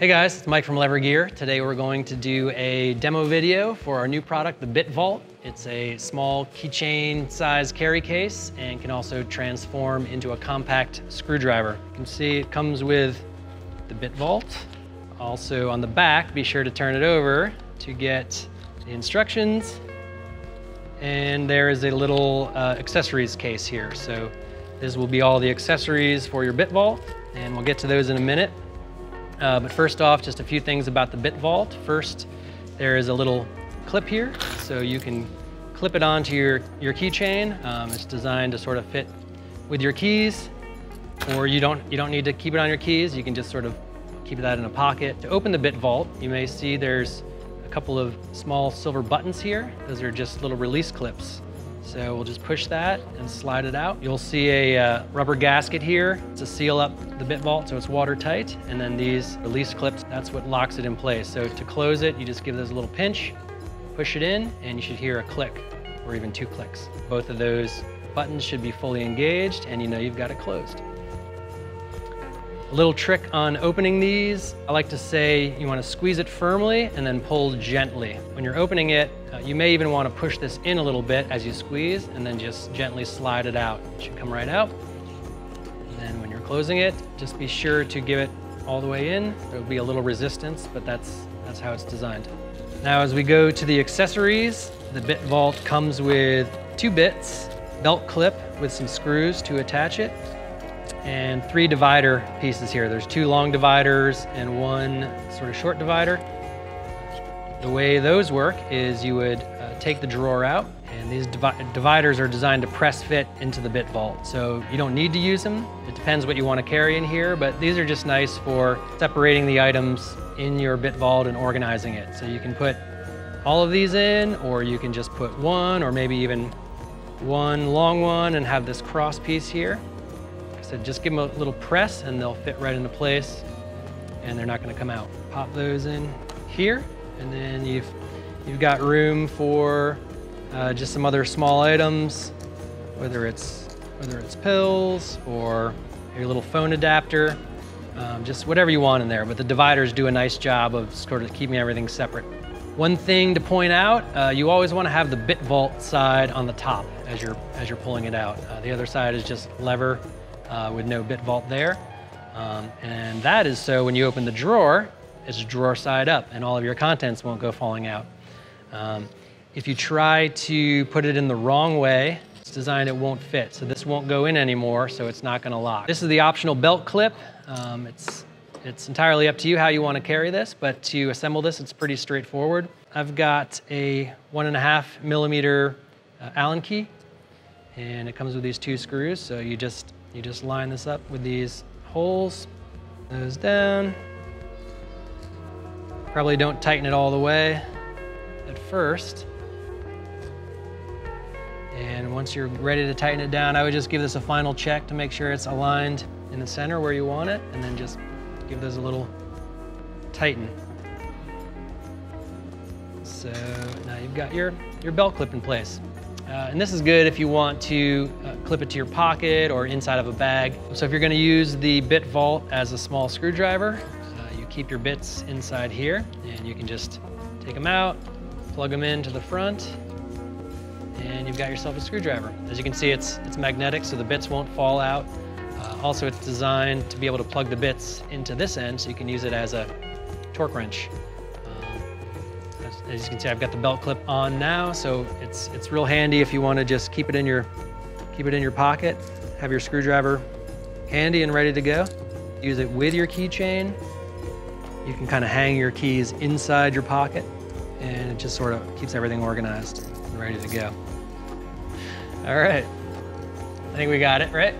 Hey guys, it's Mike from Lever Gear. Today we're going to do a demo video for our new product, the Bit Vault. It's a small keychain size carry case and can also transform into a compact screwdriver. You can see it comes with the Bit Vault. Also on the back, be sure to turn it over to get the instructions. And there is a little uh, accessories case here. So this will be all the accessories for your Bit Vault and we'll get to those in a minute. Uh, but first off, just a few things about the Bit Vault. First, there is a little clip here, so you can clip it onto your, your keychain. Um, it's designed to sort of fit with your keys, or you don't, you don't need to keep it on your keys. You can just sort of keep that in a pocket. To open the Bit Vault, you may see there's a couple of small silver buttons here. Those are just little release clips. So we'll just push that and slide it out. You'll see a uh, rubber gasket here to seal up the bit vault so it's watertight. And then these release clips, that's what locks it in place. So to close it, you just give this a little pinch, push it in, and you should hear a click or even two clicks. Both of those buttons should be fully engaged and you know you've got it closed. A little trick on opening these, I like to say you want to squeeze it firmly and then pull gently. When you're opening it, uh, you may even want to push this in a little bit as you squeeze and then just gently slide it out. It should come right out. And then when you're closing it, just be sure to give it all the way in. There'll be a little resistance, but that's, that's how it's designed. Now as we go to the accessories, the Bit Vault comes with two bits, belt clip with some screws to attach it, and three divider pieces here. There's two long dividers and one sort of short divider. The way those work is you would uh, take the drawer out and these divi dividers are designed to press fit into the bit vault. So you don't need to use them. It depends what you want to carry in here, but these are just nice for separating the items in your bit vault and organizing it. So you can put all of these in, or you can just put one, or maybe even one long one and have this cross piece here said, just give them a little press and they'll fit right into place and they're not gonna come out. Pop those in here and then you've, you've got room for uh, just some other small items, whether it's, whether it's pills or your little phone adapter, um, just whatever you want in there. But the dividers do a nice job of sort of keeping everything separate. One thing to point out, uh, you always want to have the bit vault side on the top as you're, as you're pulling it out. Uh, the other side is just lever uh, with no bit vault there. Um, and that is so when you open the drawer, it's drawer side up and all of your contents won't go falling out. Um, if you try to put it in the wrong way, it's designed it won't fit. So this won't go in anymore, so it's not gonna lock. This is the optional belt clip. Um, it's, it's entirely up to you how you wanna carry this, but to assemble this, it's pretty straightforward. I've got a one and a half millimeter uh, Allen key, and it comes with these two screws, so you just you just line this up with these holes, those down. Probably don't tighten it all the way at first. And once you're ready to tighten it down, I would just give this a final check to make sure it's aligned in the center where you want it, and then just give this a little tighten. So now you've got your, your belt clip in place. Uh, and this is good if you want to uh, clip it to your pocket or inside of a bag. So if you're gonna use the bit vault as a small screwdriver, uh, you keep your bits inside here and you can just take them out, plug them into the front, and you've got yourself a screwdriver. As you can see, it's, it's magnetic so the bits won't fall out. Uh, also, it's designed to be able to plug the bits into this end so you can use it as a torque wrench. As you can see, I've got the belt clip on now, so it's, it's real handy if you want to just keep it in your, keep it in your pocket, have your screwdriver handy and ready to go. Use it with your keychain. You can kind of hang your keys inside your pocket and it just sort of keeps everything organized and ready to go. All right, I think we got it, right?